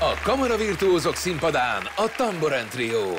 A Kamara Virtuózok színpadán a Tamboren Trio.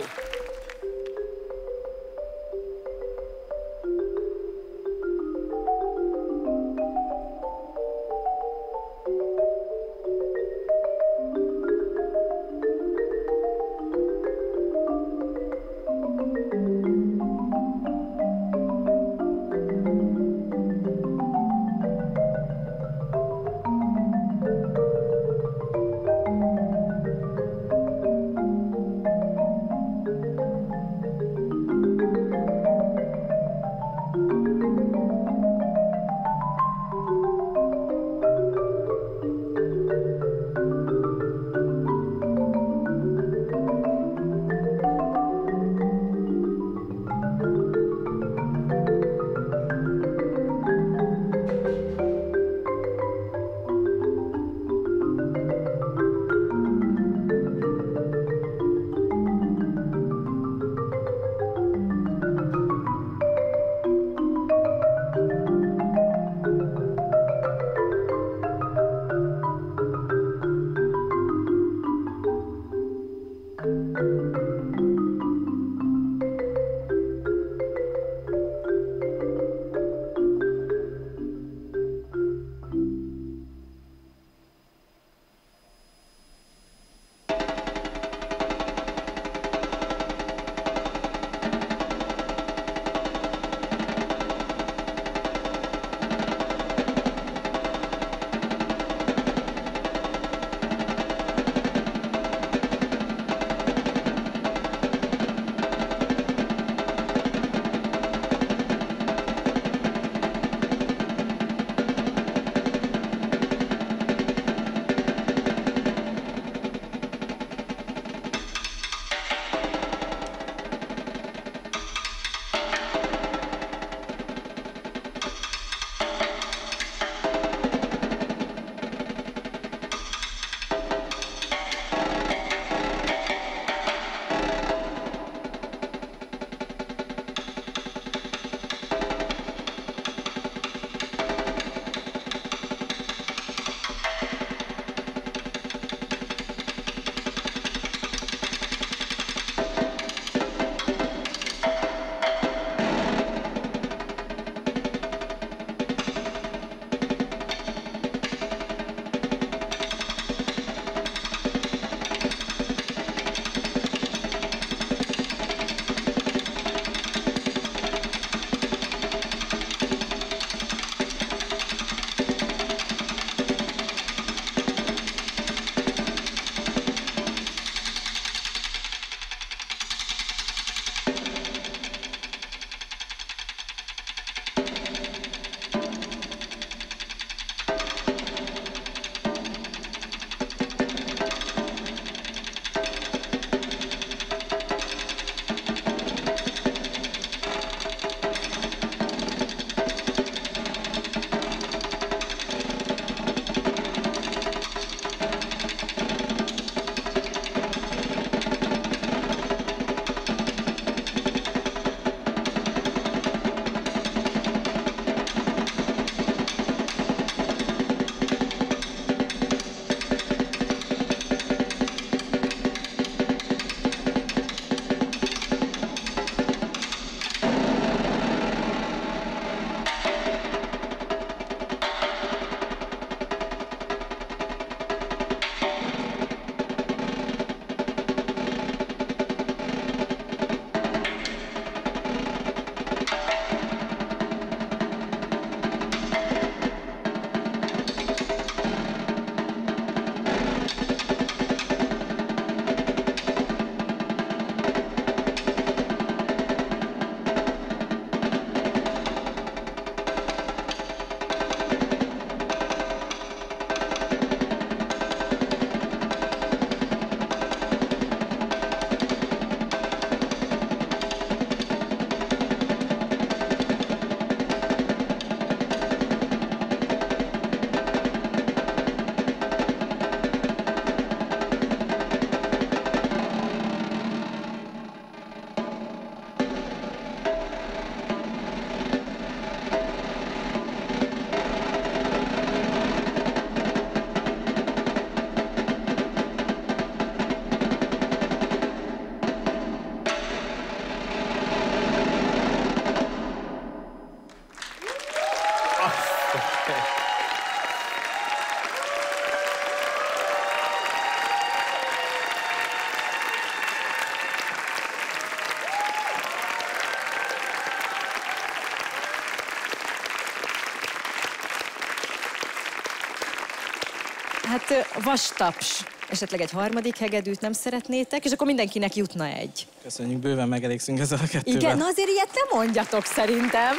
Hát vastaps. Esetleg egy harmadik hegedűt nem szeretnétek, és akkor mindenkinek jutna egy. Köszönjük, bőven megelégszünk ezzel a kettővel. Igen, na azért ilyet nem mondjatok szerintem.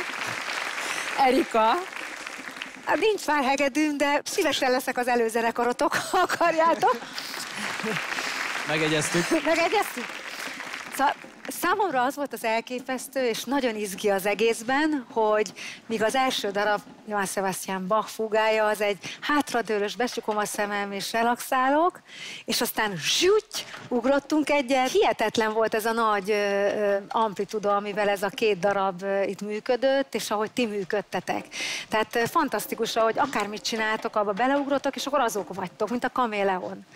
Erika, Hát nincs már hegedűm, de szívesen leszek az előzenekarotok, ha akarjátok. Megegyeztük. Megegyeztük? Szóval számomra az volt az elképesztő, és nagyon izgi az egészben, hogy míg az első darab Johann Sebastian Bach fugája, az egy hátradőlös, becsukom a szemem és relaxálok, és aztán zsúgy, ugrottunk egyet. Hihetetlen volt ez a nagy amplituda, amivel ez a két darab itt működött, és ahogy ti működtetek. Tehát fantasztikus, hogy akármit csináltok, abba beleugrotok, és akkor azok vagytok, mint a kaméleon.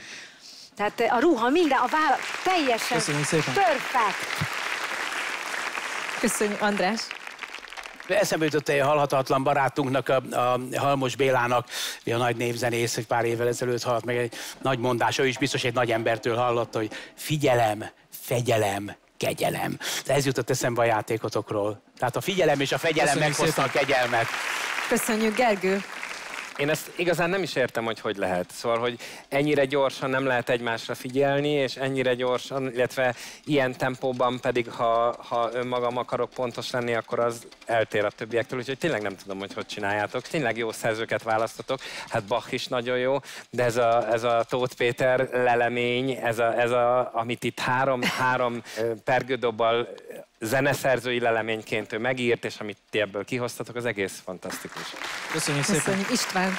Tehát a ruha, minden, a válla, teljesen Köszönjük szépen. perfekt. köszönjük András. Eszembe jutott egy halhatatlan barátunknak, a, a Halmos Bélának, a nagy névzenész, egy pár évvel ezelőtt halt meg egy nagy mondás, ő is biztos egy nagy embertől hallotta, hogy figyelem, fegyelem, kegyelem. Ez jutott eszembe a játékotokról. Tehát a figyelem és a fegyelem Köszönjük meghozta a szépen. kegyelmet. Köszönjük, Gergő. Én ezt igazán nem is értem, hogy hogy lehet. Szóval, hogy ennyire gyorsan nem lehet egymásra figyelni, és ennyire gyorsan, illetve ilyen tempóban pedig, ha, ha önmagam akarok pontos lenni, akkor az eltér a többiektől, úgyhogy tényleg nem tudom, hogy hogy csináljátok. Tényleg jó szerzőket választotok, hát Bach is nagyon jó, de ez a, ez a Tóth Péter lelemény, ez a, ez a amit itt három, három pergődobbal zeneszerzői leleményként ő megírt, és amit ti ebből kihoztatok, az egész fantasztikus. Köszönjük szépen. Köszönjük. István.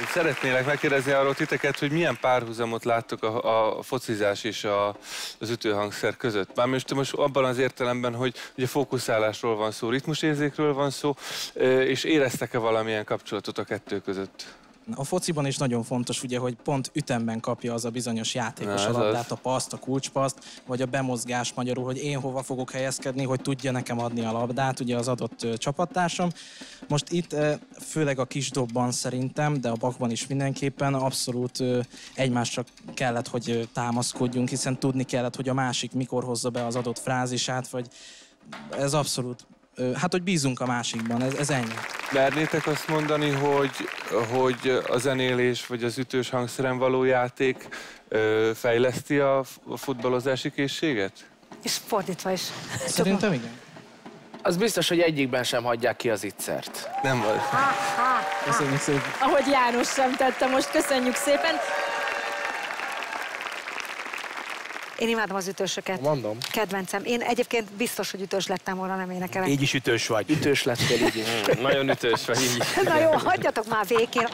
Én Szeretnélek megkérdezni arról titeket, hogy milyen párhuzamot láttok a, a focizás és a, az ütőhangszer között. Már most, most abban az értelemben, hogy ugye fókuszálásról van szó, ritmusérzékről van szó, és éreztek-e valamilyen kapcsolatot a kettő között? A fociban is nagyon fontos, ugye, hogy pont ütemben kapja az a bizonyos játékos Na, a labdát, a paszt, a kulcspaszt, vagy a bemozgás magyarul, hogy én hova fogok helyezkedni, hogy tudja nekem adni a labdát, ugye az adott csapattársam. Most itt főleg a kisdobban szerintem, de a bakban is mindenképpen abszolút egymásra kellett, hogy támaszkodjunk, hiszen tudni kellett, hogy a másik mikor hozza be az adott frázisát, vagy ez abszolút, hát hogy bízunk a másikban, ez, ez ennyi. Mernétek azt mondani, hogy, hogy a zenélés vagy az ütős hangszeren való játék fejleszti a, futballozási készséget? És fordítva is. Szerintem igen. Az biztos, hogy egyikben sem hagyják ki az ittszert. Nem vagy. Köszönjük szépen. Ahogy János sem tette most, köszönjük szépen. Én imádom az ütősöket. Mondom. Kedvencem. Én egyébként biztos, hogy ütős lettem volna, nem énekelek. Így is ütős vagy. Ütős lettél így is. Nagyon ütős vagy így. Na jó, hagyjatok már békén.